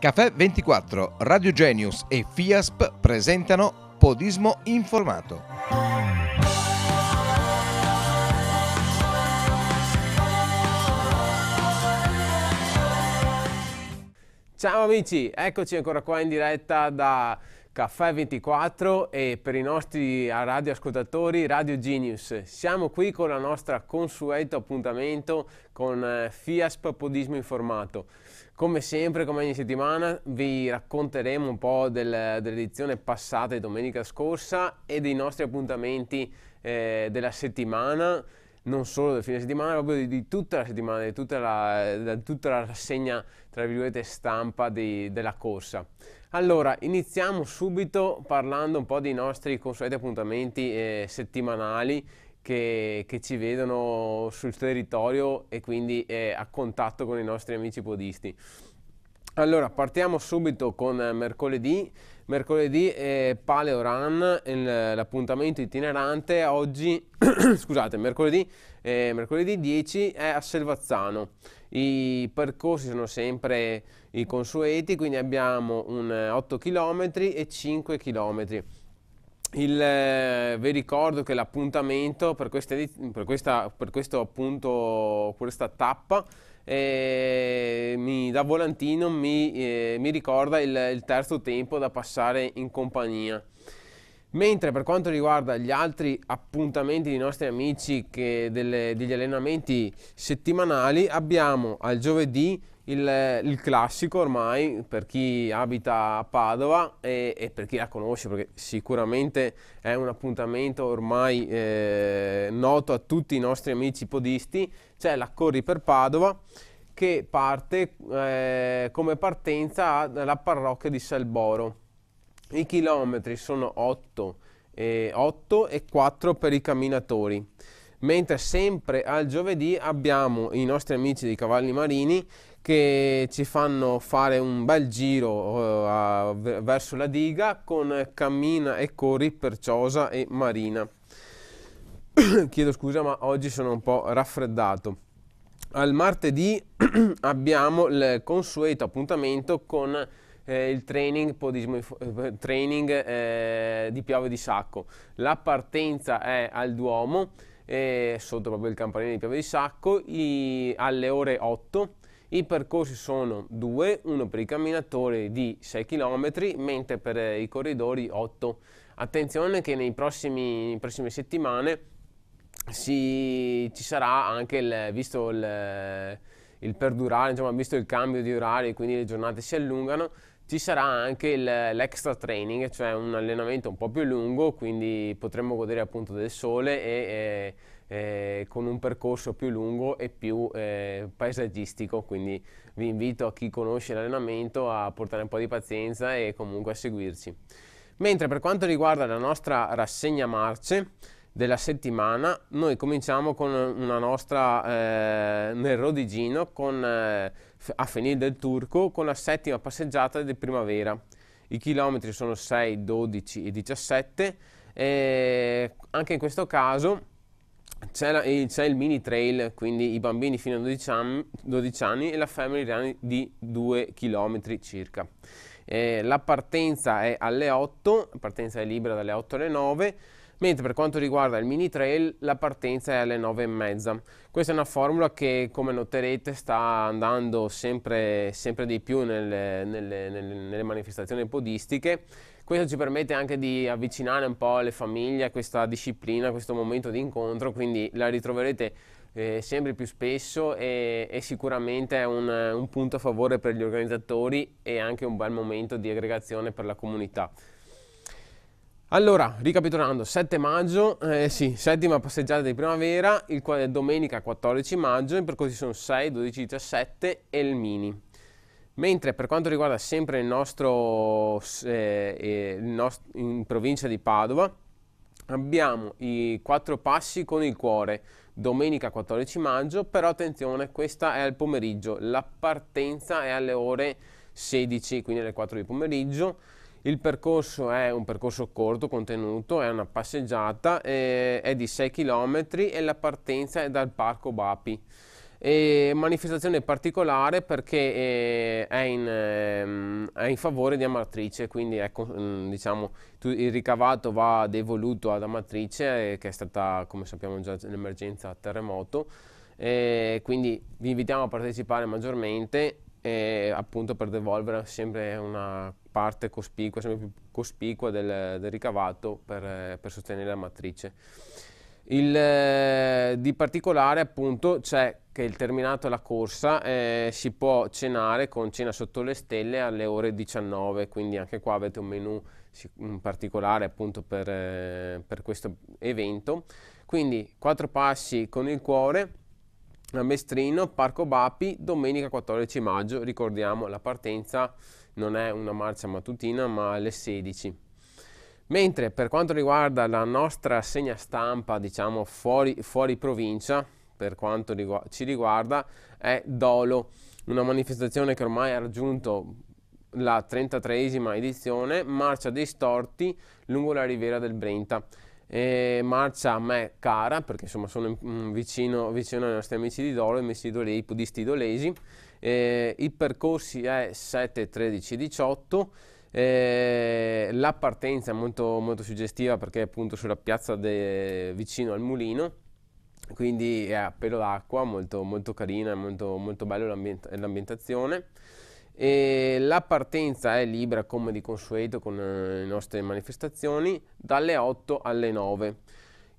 Caffè 24, Radio Genius e FIASP presentano Podismo Informato. Ciao amici, eccoci ancora qua in diretta da Caffè 24 e per i nostri radioascoltatori Radio Genius. Siamo qui con la nostra consueto appuntamento con eh, FIASP Podismo Informato. Come sempre, come ogni settimana, vi racconteremo un po' del, dell'edizione passata di domenica scorsa e dei nostri appuntamenti eh, della settimana, non solo del fine settimana, ma proprio di, di, tutta la settimana, di tutta la, di tutta la rassegna, tra virgolette, stampa di, della corsa. Allora, iniziamo subito parlando un po' dei nostri consueti appuntamenti eh, settimanali che, che, ci vedono sul territorio e quindi eh, a contatto con i nostri amici podisti. Allora, partiamo subito con mercoledì. Mercoledì è Paleo Run, l'appuntamento itinerante. Oggi, scusate, mercoledì, eh, mercoledì 10 è a Selvazzano. I percorsi sono sempre i consueti, quindi abbiamo un 8 km e 5 km. Il, eh, vi ricordo che l'appuntamento per, per, questa, per questo appunto, questa tappa eh, mi, da volantino mi, eh, mi ricorda il, il, terzo tempo da passare in compagnia. Mentre per quanto riguarda gli altri appuntamenti dei nostri amici delle, degli allenamenti settimanali, abbiamo al giovedì il, il, classico ormai per chi abita a Padova e, e, per chi la conosce, perché sicuramente è un appuntamento ormai eh, noto a tutti i nostri amici podisti, c'è la Corri per Padova che parte eh, come partenza dalla parrocchia di Selboro. I chilometri sono 8 e, 8 e 4 per i camminatori mentre sempre al giovedì abbiamo i nostri amici dei cavalli marini che ci fanno fare un bel giro uh, verso la diga con cammina e corri per Ciosa e Marina. Chiedo scusa ma oggi sono un po' raffreddato. Al martedì abbiamo il consueto appuntamento con eh, il training, podismo, eh, eh, di Piave di Sacco. La partenza è al Duomo, eh, sotto proprio il campanile di Piave di Sacco, i, alle ore 8 i percorsi sono due, uno per i camminatori di 6 km, mentre per i corridori 8. Attenzione che nei prossimi, prossime settimane si, ci sarà anche, il, visto il, il perdurare, insomma, visto il cambio di orari, quindi le giornate si allungano, ci sarà anche l'extra training, cioè un allenamento un po' più lungo, quindi potremo godere appunto del sole e, e eh, con un percorso più lungo e più eh, paesaggistico, quindi vi invito a chi conosce l'allenamento a portare un po' di pazienza e comunque a seguirci. Mentre per quanto riguarda la nostra rassegna marce della settimana, noi cominciamo con una nostra eh, nel Rodigino con, eh, a Fenil del Turco con la settima passeggiata di primavera. I chilometri sono 6, 12 e 17 e anche in questo caso c'è, la, c'è, il mini trail, quindi i bambini fino a 12 anni, 12 anni e la family di 2 km circa. Eh, la partenza è alle 8, la partenza è libera dalle 8 alle 9, mentre per quanto riguarda il mini trail la partenza è alle 9 e mezza. Questa è una formula che come noterete sta andando sempre, sempre di più nelle, nelle, nelle, nelle manifestazioni podistiche questo ci permette anche di avvicinare un po' le famiglie a questa disciplina, a questo momento di incontro, quindi la ritroverete eh, sempre più spesso e, e sicuramente è un, un, punto a favore per gli organizzatori e anche un bel momento di aggregazione per la comunità. Allora, ricapitolando, 7 maggio, eh, sì, settima passeggiata di primavera, il domenica 14 maggio, i percorsi sono 6, 12, 17 e il mini. Mentre per quanto riguarda sempre il nostro, eh, eh, il nostro, in provincia di Padova, abbiamo i quattro passi con il cuore, domenica 14 maggio, però attenzione, questa è al pomeriggio, la partenza è alle ore 16, quindi alle 4 di pomeriggio. Il percorso è un percorso corto, contenuto, è una passeggiata, eh, è di 6 km e la partenza è dal parco Bapi. E manifestazione particolare perché eh, è, in, ehm, è, in, favore di Amatrice, quindi ecco, mm, diciamo, il ricavato va devoluto ad Amatrice, eh, che è stata, come sappiamo già, l'emergenza terremoto. E quindi vi invitiamo a partecipare maggiormente e appunto per devolvere sempre una parte cospicua, sempre più cospicua del, del ricavato per, per, sostenere la matrice. Il, eh, di particolare appunto c'è che il terminato la corsa eh, si può cenare con cena sotto le stelle alle ore 19, quindi anche qua avete un menu particolare appunto per, eh, per questo evento. Quindi quattro passi con il cuore, a Mestrino, Parco Bapi, domenica 14 maggio, ricordiamo la partenza non è una marcia mattutina ma alle 16. Mentre per quanto riguarda la nostra segna stampa, diciamo fuori, fuori provincia, per quanto rigu- ci riguarda, è Dolo, una manifestazione che ormai ha raggiunto la 33esima edizione, marcia dei storti lungo la riviera del Brenta. E marcia a me cara perché insomma sono vicino, vicino ai nostri amici di Dolo, i budisti idolesi. Eh, I percorsi è 7, 13, 18. Eh, la partenza è molto, molto suggestiva perché è appunto sulla piazza de, vicino al mulino, quindi è a pelo d'acqua, molto, molto carina, molto, molto bella l'ambient- l'ambientazione. E la partenza è libera come di consueto con eh, le nostre manifestazioni dalle 8 alle 9.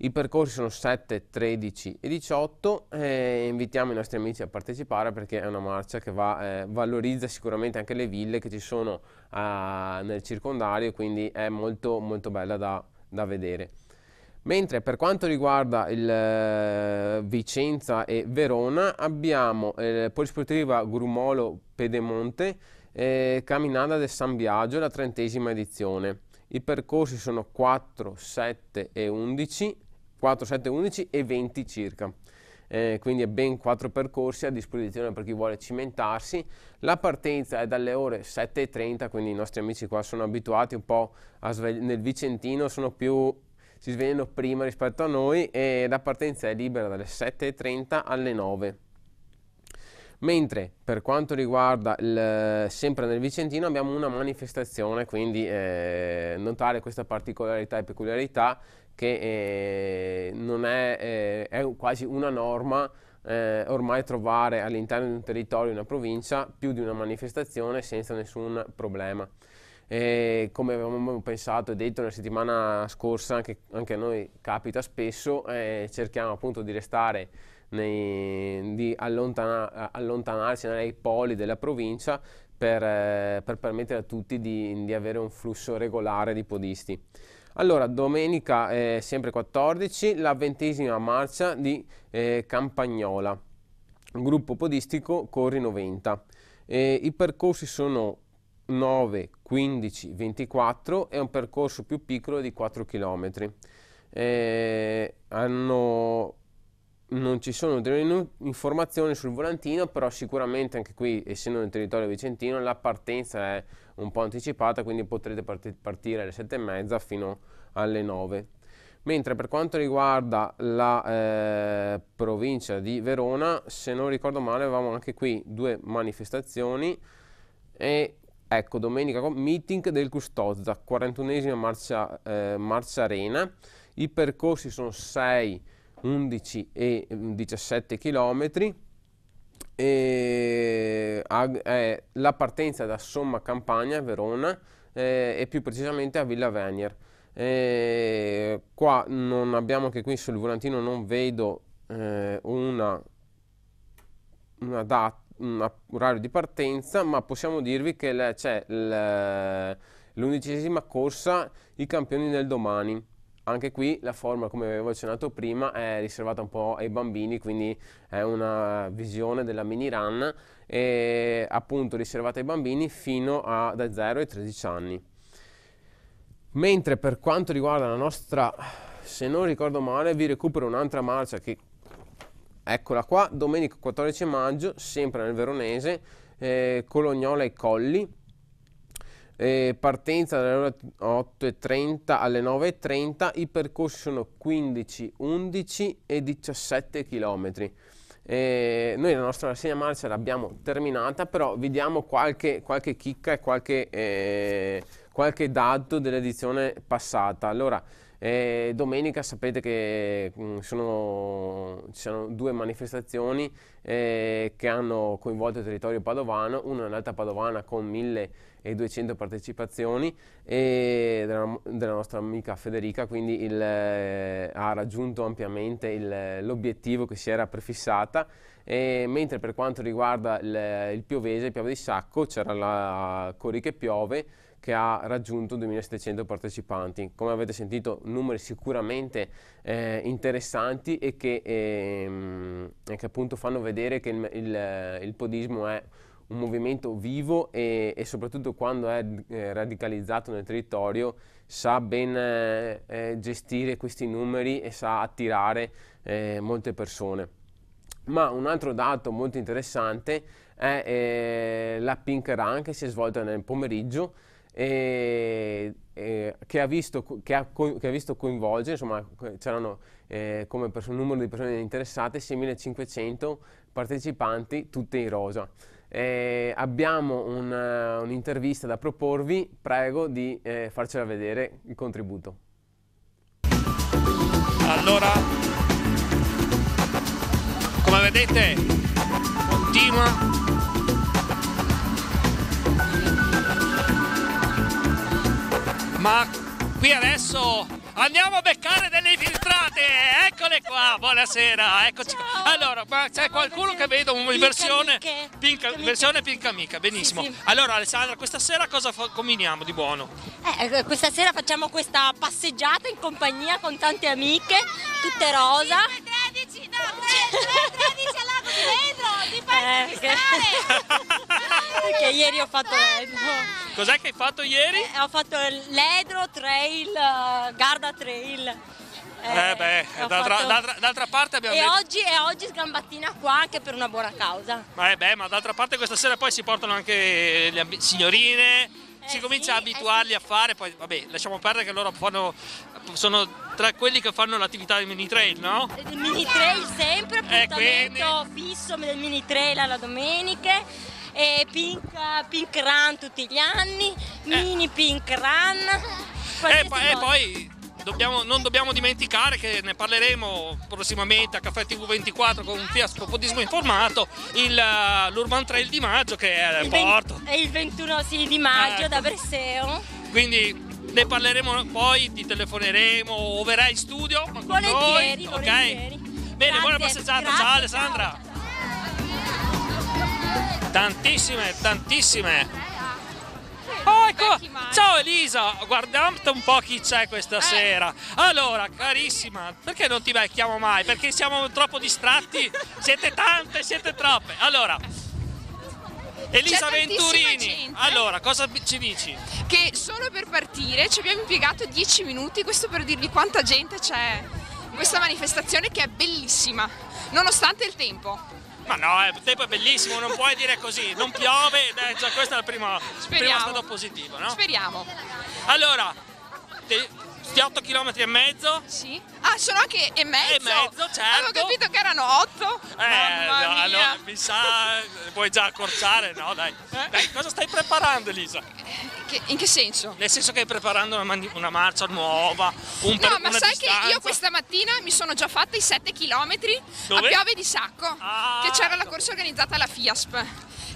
I percorsi sono 7, 13 e 18 e invitiamo i nostri amici a partecipare perché è una marcia che va, eh, valorizza sicuramente anche le ville che ci sono eh, nel circondario, quindi è molto, molto bella da, da vedere. Mentre per quanto riguarda il uh, Vicenza e Verona abbiamo eh, Polisportiva Grumolo Pedemonte e Camminata del San Biagio, la trentesima edizione. I percorsi sono 4, 7 e 11, 4, 7, 11 e 20 circa. Eh, quindi è ben quattro percorsi a disposizione per chi vuole cimentarsi. La partenza è dalle ore 7.30, quindi i nostri amici qua sono abituati un po' a svegliare, nel Vicentino sono più si svegliano prima rispetto a noi e la partenza è libera dalle 7.30 alle 9. Mentre per quanto riguarda il, sempre nel Vicentino abbiamo una manifestazione, quindi eh, notare questa particolarità e peculiarità che eh, non è, eh, è, quasi una norma eh, ormai trovare all'interno di un territorio, una provincia, più di una manifestazione senza nessun problema. E come avevamo pensato e detto la settimana scorsa, anche, anche a noi capita spesso, eh, cerchiamo appunto di restare, nei, di allontana, allontanarsi dai poli della provincia per, eh, per permettere a tutti di, di, avere un flusso regolare di podisti. Allora, domenica eh, sempre 14, la ventesima marcia di eh, Campagnola, gruppo podistico Corri 90. I percorsi sono 9, 15, 24 è un percorso più piccolo di 4 km. Eh, hanno, non ci sono delle informazioni sul volantino, però sicuramente anche qui, essendo nel territorio vicentino, la partenza è un po' anticipata, quindi potrete part- partire alle 7 e mezza fino alle 9. Mentre per quanto riguarda la eh, provincia di Verona, se non ricordo male, avevamo anche qui due manifestazioni e Ecco, domenica meeting del Custozza, 41esima marcia, eh, marcia arena. I percorsi sono 6, 11 e 17 km. E, eh, la partenza da Somma Campagna, Verona, eh, e più precisamente a Villa Venier. Eh, qua non abbiamo che qui sul volantino non vedo eh, una, una data un orario di partenza, ma possiamo dirvi che c'è l'undicesima corsa i campioni del domani. Anche qui la forma, come avevo accennato prima, è riservata un po' ai bambini, quindi è una visione della mini run e appunto riservata ai bambini fino a da 0 ai 13 anni. Mentre per quanto riguarda la nostra, se non ricordo male, vi recupero un'altra marcia che Eccola qua, domenica 14 maggio, sempre nel Veronese, eh, Colognola e Colli, eh, partenza dalle ore 8.30 alle 9.30, i percorsi sono 15, 11 e 17 km. Eh, noi la nostra rassegna marcia l'abbiamo terminata, però vi diamo qualche, qualche chicca e qualche, eh, qualche dato dell'edizione passata. Allora, eh, domenica sapete che mm, sono, ci sono due manifestazioni eh, che hanno coinvolto il territorio padovano, una nell'Alta Padovana con 1200 partecipazioni e della, della nostra amica Federica, quindi il, eh, ha raggiunto ampiamente l'obiettivo che si era prefissata. E mentre per quanto riguarda il, il Piovese, il Piave di Sacco, c'era la Cori che piove, che ha raggiunto 2700 partecipanti. Come avete sentito numeri sicuramente eh, interessanti e che, ehm, e che, appunto fanno vedere che il, il, il podismo è un movimento vivo e, e soprattutto quando è eh, radicalizzato nel territorio sa ben eh, eh gestire questi numeri e sa attirare eh, molte persone. Ma un altro dato molto interessante è eh, la Pink Run che si è svolta nel pomeriggio e, e, che, ha visto, che, ha, che, ha visto, coinvolgere, insomma c'erano eh, come numero di persone interessate 6.500 partecipanti, tutte in rosa. Eh, abbiamo un, uh, un'intervista da proporvi, prego di eh, farcela vedere il contributo. Allora, come vedete, continua ma qui adesso andiamo a beccare delle infiltrate. Eccole qua buonasera eccoci Ciao. allora ma c'è qualcuno che vedo in versione pink, versione pink amica benissimo. sì, sì. allora Alessandra questa sera cosa combiniamo di buono? Eh, questa sera facciamo questa passeggiata in compagnia con tante amiche tutte rosa 13 no 13 al lago di vetro ti fai eh, perché ieri ho fatto l'edro Cos'è che hai fatto ieri? Eh, ho fatto l'edro trail, uh, Garda trail. Eh, eh beh, d'altra, fatto... d'altra, d'altra, parte abbiamo... E, detto... oggi, e oggi sgambattina qua anche per una buona causa. Ma, eh beh, ma d'altra parte questa sera poi si portano anche le signorine, eh, si comincia sì, a abituarli eh sì. a fare, poi vabbè, lasciamo perdere che loro fanno, sono tra quelli che fanno l'attività di mini trail, no? Il mini trail sempre, eh, appuntamento quindi... fisso del mini trail alla domenica e Pink, Pink Run tutti gli anni, eh. Mini Pink Run. E e poi dobbiamo, non dobbiamo dimenticare che ne parleremo prossimamente a Caffè TV24 con un fiasco podismo informato, il, uh, l'Urban Trail di maggio che è a Porto. È il 21 sì, di maggio ecco. da Breseo. Quindi ne parleremo poi, ti telefoneremo o verrai in studio con volentieri, noi. Volentieri. Bene, Grazie. buona passeggiata, Grazie, ciao Alessandra. Ciao. Tantissime, tantissime. Oh, ecco. Ciao Elisa, guardiamo un po' chi c'è questa eh. sera. Allora, carissima, perché non ti becchiamo mai? Perché siamo troppo distratti? siete tante, siete troppe. Allora, Elisa Venturini, allora cosa ci dici? Che solo per partire ci abbiamo impiegato 10 minuti, questo per dirvi quanta gente c'è in questa manifestazione che è bellissima, nonostante il tempo. Ma no, il tempo è bellissimo, non puoi dire così, non piove, eh, già questo è il primo, primo stato positivo, no? Speriamo. Allora, te, 8 km e mezzo? Sì. Ah, sono anche e mezzo? E mezzo, certo. Avevo capito che erano 8. Eh, Mamma no, allora, mi sa, puoi già accorciare, no? Dai. Eh? Dai, cosa stai preparando, Elisa? Che, in che senso? Nel senso che preparando una, una marcia nuova, un No, ma sai distanza. che io questa mattina mi sono già fatta i 7 km Dove? a Piove di Sacco, ah, che c'era la corsa organizzata alla FIASP.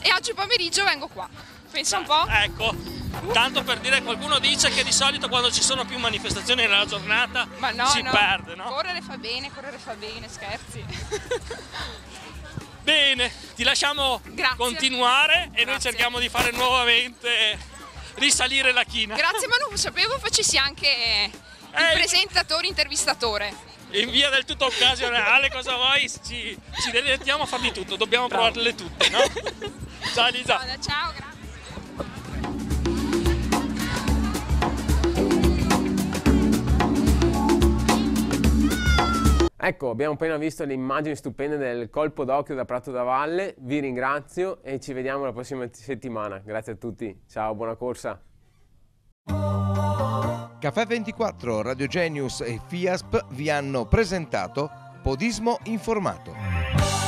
E oggi pomeriggio vengo qua. Pensa un po'. Ecco. Tanto per dire, qualcuno dice che di solito quando ci sono più manifestazioni nella giornata no, si no. perde, no? Correre fa bene, correre fa bene, scherzi. Bene, ti lasciamo Grazie. continuare e Grazie. noi cerchiamo di fare nuovamente risalire la china. Grazie, ma non sapevo facessi anche il eh, presentatore intervistatore. In via del tutto occasionale, cosa vuoi? Ci, ci a farli tutto, dobbiamo Bravo. provarle tutte, no? Ciao Lisa. Ciao, grazie. Ecco, abbiamo appena visto le immagini stupende del colpo d'occhio da Prato da Valle, vi ringrazio e ci vediamo la prossima settimana. Grazie a tutti, ciao, buona corsa. Caffè 24, Radio Genius e FIASP vi hanno presentato Podismo Informato.